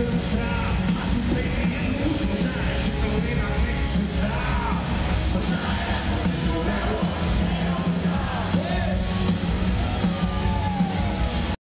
turns out